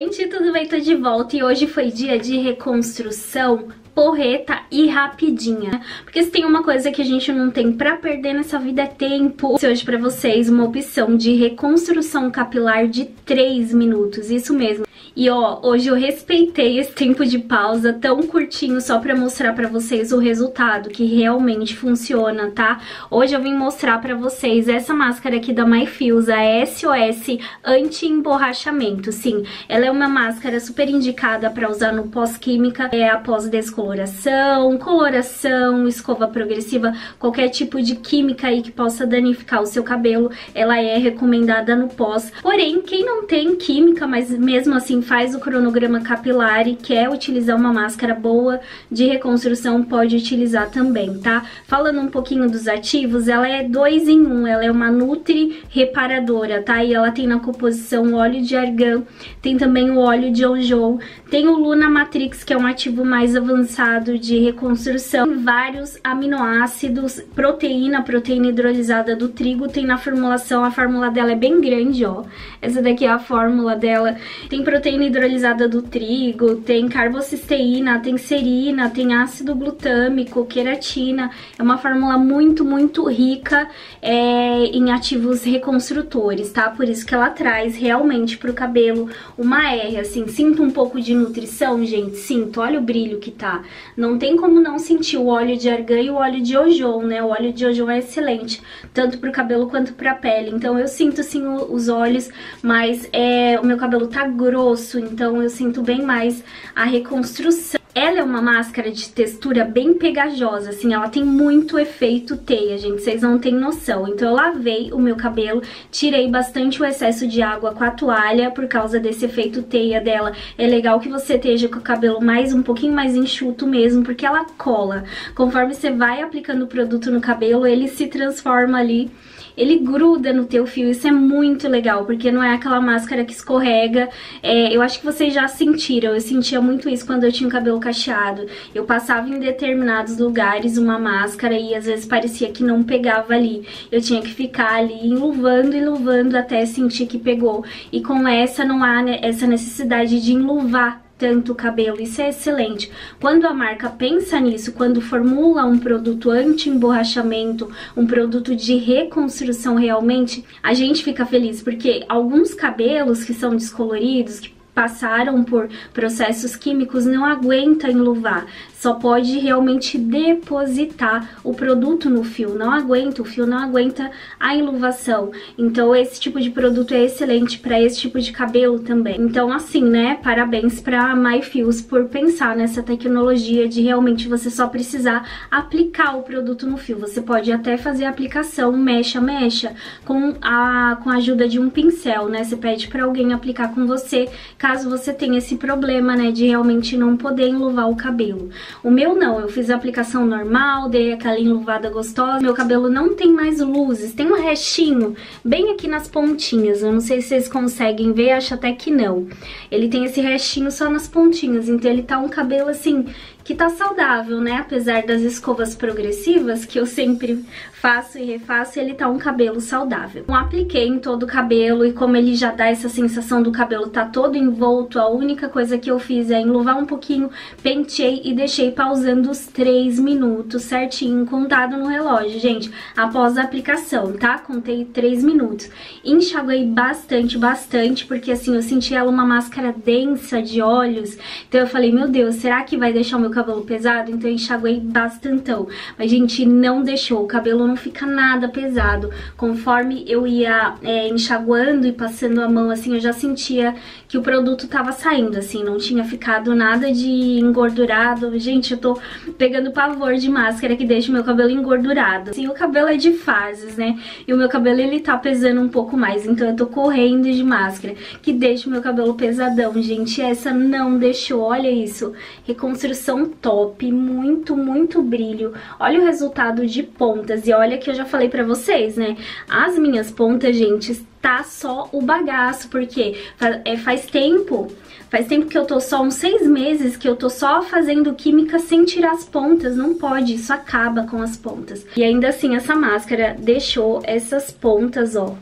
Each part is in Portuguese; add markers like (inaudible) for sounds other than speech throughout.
Gente, tudo bem? Tô de volta e hoje foi dia de reconstrução porreta e rapidinha. Porque se tem uma coisa que a gente não tem pra perder nessa vida é tempo. Hoje pra vocês uma opção de reconstrução capilar de 3 minutos, isso mesmo. E ó, hoje eu respeitei esse tempo de pausa tão curtinho só pra mostrar pra vocês o resultado, que realmente funciona, tá? Hoje eu vim mostrar pra vocês essa máscara aqui da MyFills, a SOS Anti-Emborrachamento. Sim, ela é uma máscara super indicada pra usar no pós-química, é após descoloração, coloração, escova progressiva, qualquer tipo de química aí que possa danificar o seu cabelo, ela é recomendada no pós. Porém, quem não tem química, mas mesmo assim faz o cronograma capilar e quer utilizar uma máscara boa de reconstrução, pode utilizar também, tá? Falando um pouquinho dos ativos, ela é dois em um, ela é uma Nutri reparadora, tá? E ela tem na composição óleo de argan, tem também o óleo de onjou, tem o Luna Matrix, que é um ativo mais avançado de reconstrução, vários aminoácidos, proteína, proteína hidrolisada do trigo, tem na formulação, a fórmula dela é bem grande, ó. Essa daqui é a fórmula dela. Tem proteína proteína hidrolisada do trigo, tem carbocisteína, tem serina, tem ácido glutâmico, queratina. É uma fórmula muito, muito rica é, em ativos reconstrutores, tá? Por isso que ela traz realmente pro cabelo uma R, assim, sinto um pouco de nutrição, gente, sinto, olha o brilho que tá. Não tem como não sentir o óleo de argan e o óleo de ojon, né? O óleo de ojon é excelente, tanto pro cabelo quanto pra pele. Então eu sinto, assim, os olhos, mas é, o meu cabelo tá grosso, isso, então eu sinto bem mais a reconstrução. Ela é uma máscara de textura bem pegajosa, assim, ela tem muito efeito teia, gente, vocês não têm noção. Então eu lavei o meu cabelo, tirei bastante o excesso de água com a toalha por causa desse efeito teia dela. É legal que você esteja com o cabelo mais um pouquinho mais enxuto mesmo, porque ela cola. Conforme você vai aplicando o produto no cabelo, ele se transforma ali ele gruda no teu fio, isso é muito legal, porque não é aquela máscara que escorrega. É, eu acho que vocês já sentiram, eu sentia muito isso quando eu tinha o cabelo cacheado. Eu passava em determinados lugares uma máscara e às vezes parecia que não pegava ali. Eu tinha que ficar ali enluvando e enluvando até sentir que pegou. E com essa não há essa necessidade de enluvar tanto o cabelo, isso é excelente. Quando a marca pensa nisso, quando formula um produto anti-emborrachamento, um produto de reconstrução realmente, a gente fica feliz, porque alguns cabelos que são descoloridos, que passaram por processos químicos não aguenta enluvar, só pode realmente depositar o produto no fio, não aguenta, o fio não aguenta a enluvação. Então esse tipo de produto é excelente para esse tipo de cabelo também. Então assim, né, parabéns para MyFios por pensar nessa tecnologia de realmente você só precisar aplicar o produto no fio. Você pode até fazer a aplicação mecha mecha com a com a ajuda de um pincel, né? Você pede para alguém aplicar com você, caso você tenha esse problema, né, de realmente não poder enluvar o cabelo. O meu não, eu fiz a aplicação normal, dei aquela enluvada gostosa, meu cabelo não tem mais luzes, tem um restinho bem aqui nas pontinhas, eu não sei se vocês conseguem ver, acho até que não. Ele tem esse restinho só nas pontinhas, então ele tá um cabelo assim que tá saudável, né? Apesar das escovas progressivas, que eu sempre faço e refaço, ele tá um cabelo saudável. Então, apliquei em todo o cabelo e como ele já dá essa sensação do cabelo tá todo envolto, a única coisa que eu fiz é enluvar um pouquinho, penteei e deixei pausando os 3 minutos certinho, contado no relógio, gente, após a aplicação, tá? Contei 3 minutos. Enxaguei bastante, bastante, porque assim, eu senti ela uma máscara densa de olhos, então eu falei, meu Deus, será que vai deixar o meu cabelo pesado, então eu enxaguei bastantão. Mas, gente, não deixou, o cabelo não fica nada pesado. Conforme eu ia é, enxaguando e passando a mão, assim, eu já sentia que o produto tava saindo, assim, não tinha ficado nada de engordurado. Gente, eu tô pegando pavor de máscara que deixa o meu cabelo engordurado. Assim, o cabelo é de fases, né? E o meu cabelo, ele tá pesando um pouco mais, então eu tô correndo de máscara, que deixa o meu cabelo pesadão, gente. Essa não deixou, olha isso. Reconstrução top, muito, muito brilho. Olha o resultado de pontas e olha que eu já falei pra vocês, né? As minhas pontas, gente, tá só o bagaço, porque é, faz tempo... Faz tempo que eu tô só uns seis meses que eu tô só fazendo química sem tirar as pontas. Não pode, isso acaba com as pontas. E ainda assim, essa máscara deixou essas pontas, ó,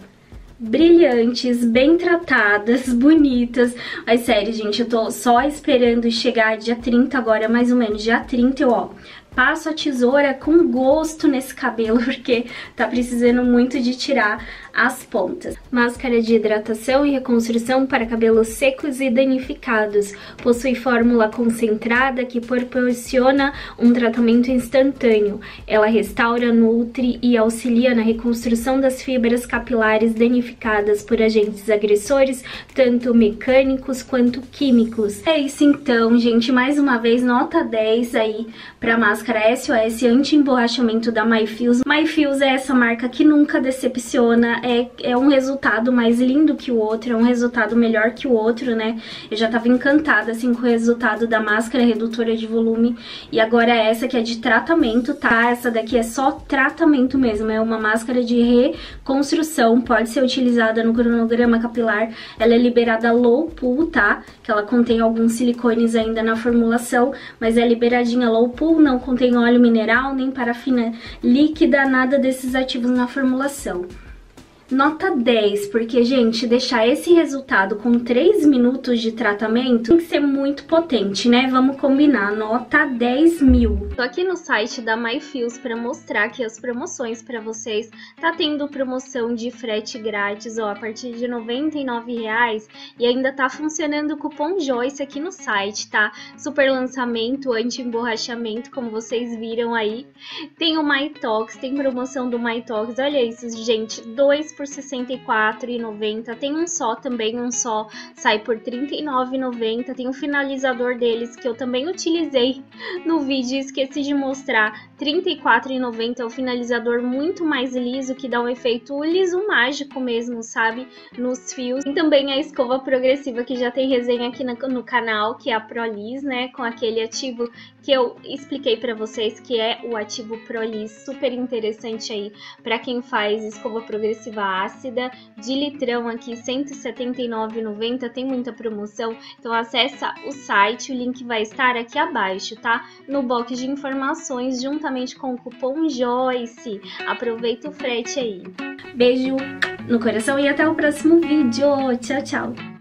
brilhantes, bem tratadas, bonitas. Mas sério, gente, eu tô só esperando chegar dia 30 agora, mais ou menos, dia 30 eu, ó, passo a tesoura com gosto nesse cabelo, (laughs) porque tá precisando muito de tirar as pontas. Máscara de hidratação e reconstrução para cabelos secos e danificados. Possui fórmula concentrada que proporciona um tratamento instantâneo. Ela restaura, nutre e auxilia na reconstrução das fibras capilares danificadas por agentes agressores, tanto mecânicos quanto químicos. É isso então, gente. Mais uma vez, nota 10 aí para máscara SOS anti-emborrachamento da MyFuse. MyFuse é essa marca que nunca decepciona, é, é um resultado mais lindo que o outro, é um resultado melhor que o outro, né? Eu já tava encantada, assim, com o resultado da máscara redutora de volume. E agora essa que é de tratamento, tá? Essa daqui é só tratamento mesmo, é uma máscara de reconstrução, pode ser utilizada no cronograma capilar. Ela é liberada low pool, tá? Que ela contém alguns silicones ainda na formulação, mas é liberadinha low pool, não contém óleo mineral, nem parafina líquida, nada desses ativos na formulação. Nota 10, porque, gente, deixar esse resultado com 3 minutos de tratamento tem que ser muito potente, né? Vamos combinar. Nota 10 mil. Tô aqui no site da MyFios para mostrar aqui as promoções para vocês. Tá tendo promoção de frete grátis, ó, a partir de R$ reais e ainda tá funcionando o cupom Joyce aqui no site, tá? Super lançamento, anti-emborrachamento, como vocês viram aí. Tem o MyTox, tem promoção do MyTox. Olha isso, gente, dois por R$ 64,90. Tem um só também, um só sai por R$ 39,90. Tem um finalizador deles que eu também utilizei no vídeo esqueci de mostrar. R$ 34,90 é o finalizador muito mais liso, que dá um efeito liso mágico mesmo, sabe? Nos fios. E também a escova progressiva, que já tem resenha aqui no canal, que é a Prolis, né? Com aquele ativo que eu expliquei para vocês, que é o ativo Prolis, super interessante aí para quem faz escova progressiva ácida, de litrão aqui, R$ 179,90, tem muita promoção, então acessa o site, o link vai estar aqui abaixo, tá? No box de informações, juntamente com o cupom JOYCE. Aproveita o frete aí. Beijo no coração e até o próximo vídeo. Tchau, tchau!